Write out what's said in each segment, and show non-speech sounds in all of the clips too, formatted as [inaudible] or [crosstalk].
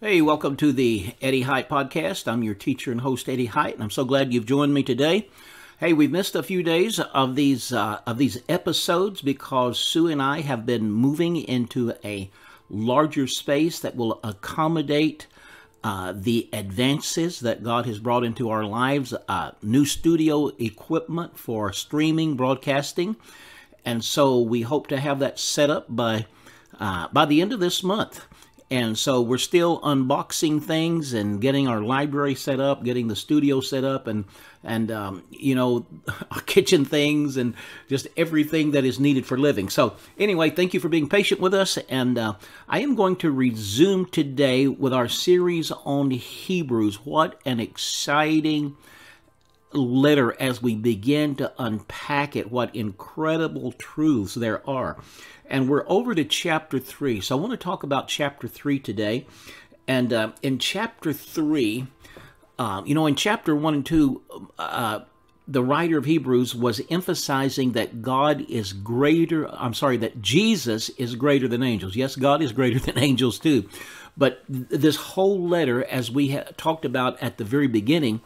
Hey, welcome to the Eddie Hyatt podcast. I'm your teacher and host, Eddie Hyatt, and I'm so glad you've joined me today. Hey, we've missed a few days of these uh, of these episodes because Sue and I have been moving into a larger space that will accommodate uh, the advances that God has brought into our lives. Uh, new studio equipment for streaming, broadcasting, and so we hope to have that set up by uh, by the end of this month. And so we're still unboxing things and getting our library set up, getting the studio set up, and and um, you know [laughs] our kitchen things and just everything that is needed for living. So anyway, thank you for being patient with us, and uh, I am going to resume today with our series on Hebrews. What an exciting letter as we begin to unpack it. What incredible truths there are and we're over to chapter 3. So I want to talk about chapter 3 today. And uh, in chapter 3, uh, you know, in chapter 1 and 2, uh, the writer of Hebrews was emphasizing that God is greater, I'm sorry, that Jesus is greater than angels. Yes, God is greater [laughs] than angels too. But this whole letter, as we talked about at the very beginning,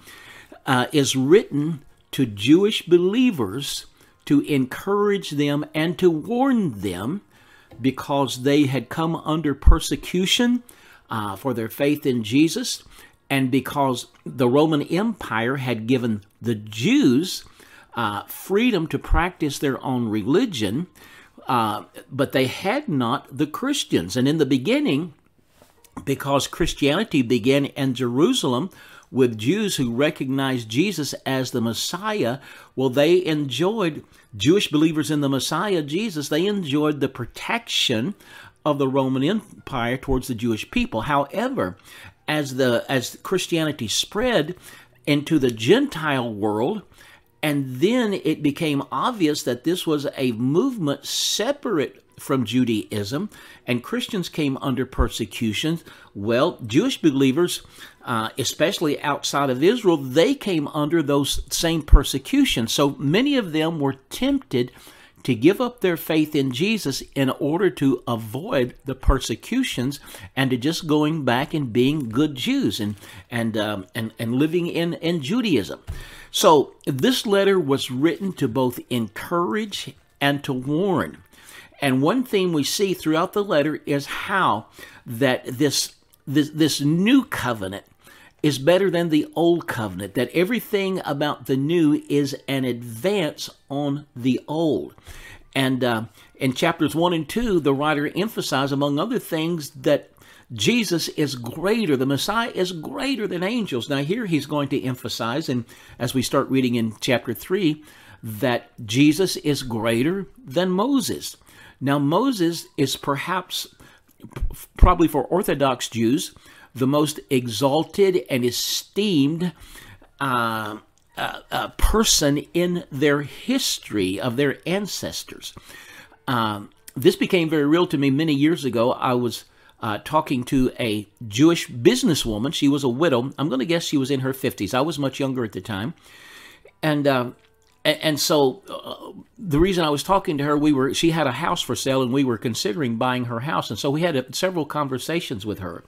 uh, is written to Jewish believers to encourage them and to warn them because they had come under persecution uh, for their faith in Jesus and because the Roman Empire had given the Jews uh, freedom to practice their own religion, uh, but they had not the Christians. And in the beginning, because Christianity began in Jerusalem, with Jews who recognized Jesus as the Messiah, well, they enjoyed, Jewish believers in the Messiah, Jesus, they enjoyed the protection of the Roman Empire towards the Jewish people. However, as the as Christianity spread into the Gentile world, and then it became obvious that this was a movement separate from Judaism, and Christians came under persecution. Well, Jewish believers, uh, especially outside of Israel, they came under those same persecutions. So many of them were tempted to give up their faith in Jesus in order to avoid the persecutions and to just going back and being good Jews and and um, and, and living in, in Judaism. So this letter was written to both encourage and to warn. And one theme we see throughout the letter is how that this this, this new covenant is better than the old covenant, that everything about the new is an advance on the old. And uh, in chapters 1 and 2, the writer emphasizes, among other things, that Jesus is greater, the Messiah is greater than angels. Now, here he's going to emphasize, and as we start reading in chapter 3, that Jesus is greater than Moses. Now, Moses is perhaps, probably for Orthodox Jews, the most exalted and esteemed uh, uh, uh, person in their history of their ancestors. Um, this became very real to me many years ago. I was uh, talking to a Jewish businesswoman. She was a widow. I'm going to guess she was in her 50s. I was much younger at the time. And um, and, and so uh, the reason I was talking to her, we were she had a house for sale, and we were considering buying her house, and so we had a, several conversations with her,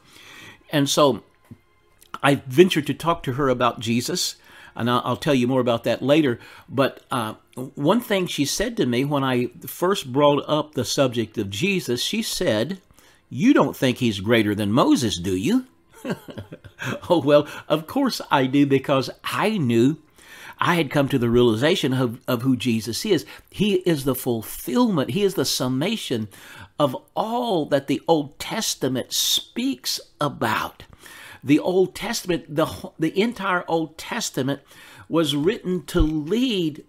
and so I ventured to talk to her about Jesus, and I'll, I'll tell you more about that later. But uh, one thing she said to me when I first brought up the subject of Jesus, she said, "You don't think he's greater than Moses, do you?" [laughs] oh well, of course I do because I knew I had come to the realization of, of who Jesus is. He is the fulfillment, He is the summation of all that the Old Testament speaks about. The Old Testament, the, the entire Old Testament was written to lead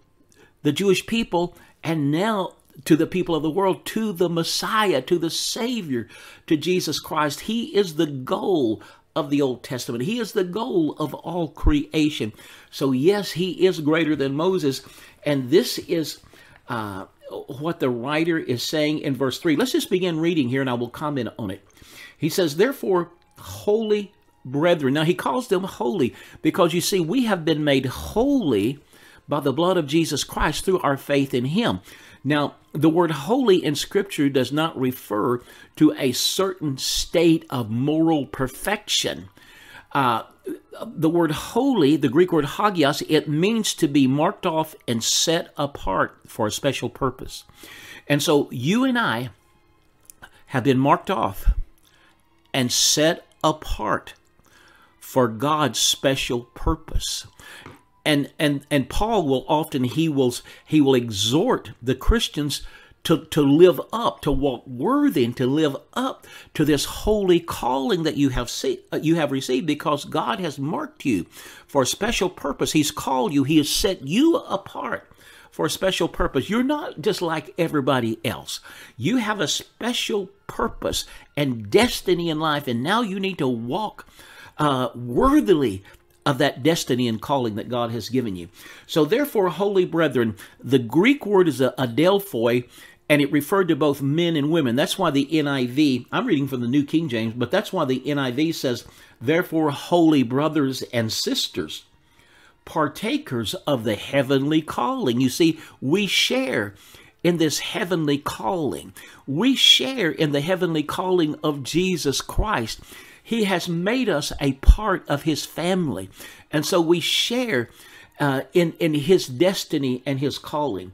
the Jewish people and now to the people of the world, to the Messiah, to the Savior, to Jesus Christ. He is the goal of the Old Testament. He is the goal of all creation. So, yes, he is greater than Moses. And this is uh, what the writer is saying in verse 3. Let's just begin reading here and I will comment on it. He says, Therefore, holy brethren. Now, he calls them holy because you see, we have been made holy by the blood of Jesus Christ through our faith in him. Now, the word holy in Scripture does not refer to a certain state of moral perfection. Uh, the word holy, the Greek word hagios, it means to be marked off and set apart for a special purpose. And so you and I have been marked off and set apart for God's special purpose. And and and Paul will often he will he will exhort the Christians to, to live up, to walk worthy, and to live up to this holy calling that you have see, uh, you have received because God has marked you for a special purpose. He's called you. He has set you apart for a special purpose. You're not just like everybody else. You have a special purpose and destiny in life, and now you need to walk uh, worthily of that destiny and calling that God has given you. So, therefore, holy brethren, the Greek word is adelphoi, and it referred to both men and women. That's why the NIV, I'm reading from the New King James, but that's why the NIV says, Therefore, holy brothers and sisters, partakers of the heavenly calling. You see, we share in this heavenly calling. We share in the heavenly calling of Jesus Christ. He has made us a part of His family. And so we share uh, in, in His destiny and His calling.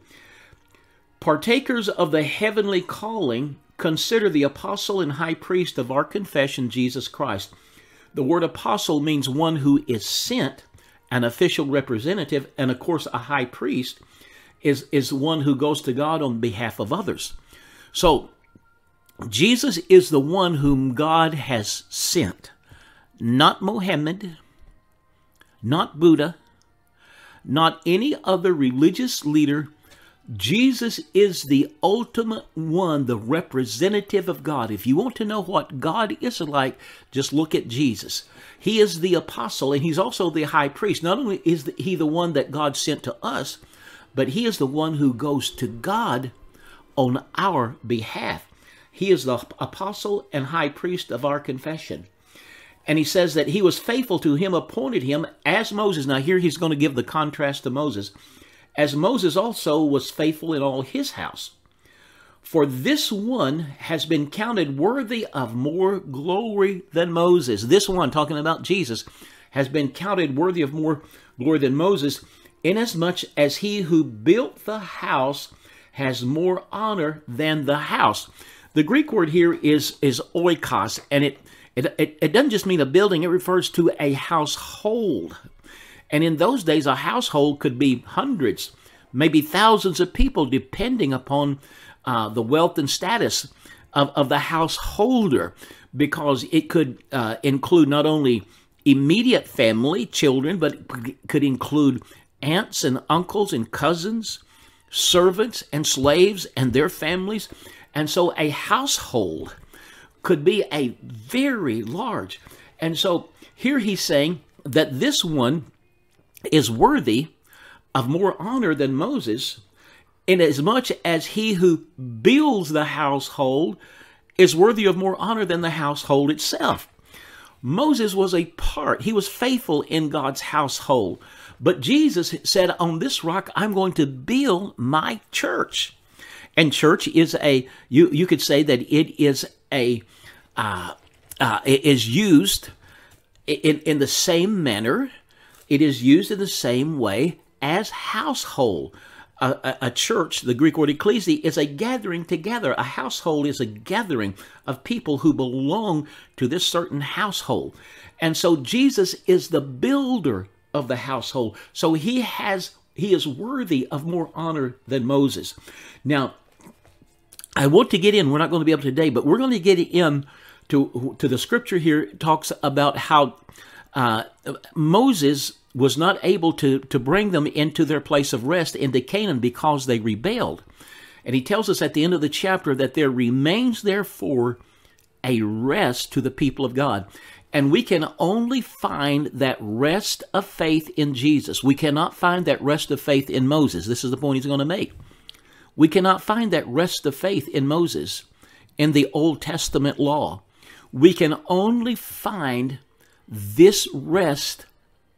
Partakers of the heavenly calling, consider the apostle and high priest of our confession, Jesus Christ. The word apostle means one who is sent, an official representative, and of course, a high priest is, is one who goes to God on behalf of others. So, Jesus is the one whom God has sent, not Mohammed, not Buddha, not any other religious leader Jesus is the ultimate one, the representative of God. If you want to know what God is like, just look at Jesus. He is the apostle and he's also the high priest. Not only is he the one that God sent to us, but he is the one who goes to God on our behalf. He is the apostle and high priest of our confession. And he says that he was faithful to him, appointed him as Moses. Now, here he's going to give the contrast to Moses as Moses also was faithful in all his house. For this one has been counted worthy of more glory than Moses. This one, talking about Jesus, has been counted worthy of more glory than Moses, inasmuch as he who built the house has more honor than the house. The Greek word here is, is oikos, and it, it, it, it doesn't just mean a building, it refers to a household. And in those days, a household could be hundreds, maybe thousands of people, depending upon uh, the wealth and status of, of the householder, because it could uh, include not only immediate family, children, but could include aunts and uncles and cousins, servants and slaves and their families. And so a household could be a very large. And so here he's saying that this one is worthy of more honor than Moses, inasmuch as he who builds the household is worthy of more honor than the household itself. Moses was a part, he was faithful in God's household. But Jesus said, On this rock, I'm going to build my church. And church is a, you, you could say that it is a, uh, uh, it is used in, in the same manner it is used in the same way as household. A, a, church, the Greek word ecclesia, is a gathering together. A household is a gathering of people who belong to this certain household. And so Jesus is the builder of the household. So he has he is worthy of more honor than Moses. Now, I want to get in, we're not going to be able to today, but we're going to get in to, to the scripture here it talks about how uh, Moses was not able to, to bring them into their place of rest into Canaan because they rebelled. And he tells us at the end of the chapter that there remains, therefore, a rest to the people of God. And we can only find that rest of faith in Jesus. We cannot find that rest of faith in Moses. This is the point he's going to make. We cannot find that rest of faith in Moses in the Old Testament law. We can only find this rest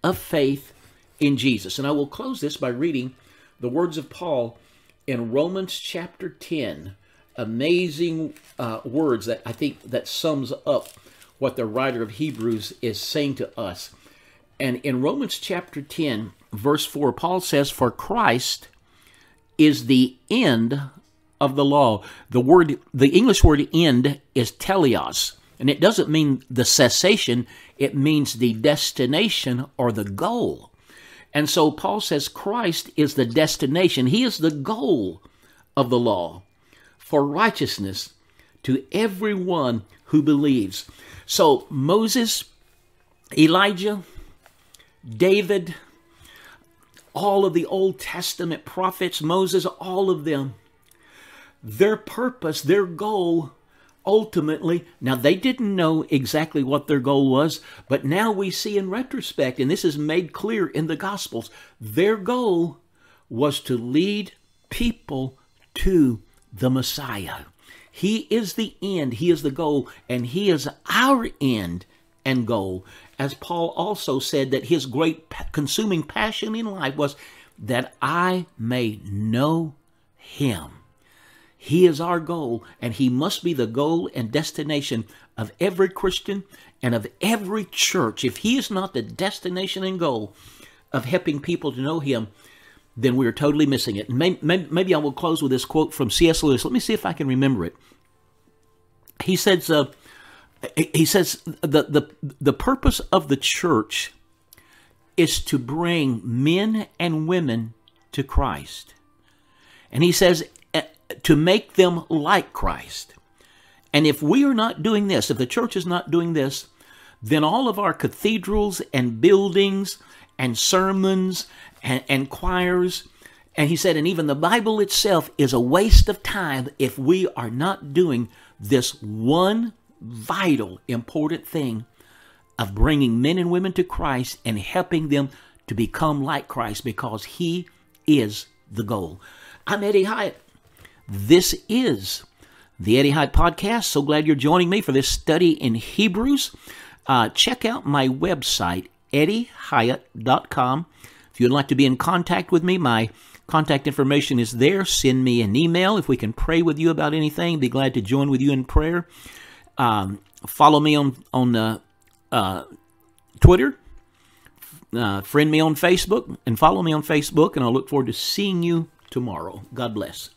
of faith in Jesus. And I will close this by reading the words of Paul in Romans chapter 10, amazing uh, words that I think that sums up what the writer of Hebrews is saying to us. And in Romans chapter 10, verse 4, Paul says, For Christ is the end of the law. The word, the English word end is teleos, and it doesn't mean the cessation, it means the destination or the goal. And so Paul says Christ is the destination, he is the goal of the law for righteousness to everyone who believes. So Moses, Elijah, David, all of the Old Testament prophets, Moses, all of them, their purpose, their goal ultimately, now they didn't know exactly what their goal was, but now we see in retrospect, and this is made clear in the Gospels, their goal was to lead people to the Messiah. He is the end, He is the goal, and He is our end and goal. As Paul also said that his great consuming passion in life was that I may know Him. He is our goal, and He must be the goal and destination of every Christian and of every church. If He is not the destination and goal of helping people to know Him, then we are totally missing it. Maybe, maybe I will close with this quote from C.S. Lewis. Let me see if I can remember it. He says, uh, he says the, the, the purpose of the church is to bring men and women to Christ. And he says uh, to make them like Christ. And if we are not doing this, if the church is not doing this, then all of our cathedrals and buildings and sermons and, and choirs. And he said, and even the Bible itself is a waste of time if we are not doing this one vital, important thing of bringing men and women to Christ and helping them to become like Christ because he is the goal. I'm Eddie Hyatt. This is the Eddie Hyatt Podcast. So glad you're joining me for this study in Hebrews. Uh, check out my website, eddieHyatt.com. If you'd like to be in contact with me, my contact information is there. Send me an email if we can pray with you about anything. Be glad to join with you in prayer. Um, follow me on on uh, uh, Twitter. Uh, friend me on Facebook and follow me on Facebook, and I'll look forward to seeing you tomorrow. God bless.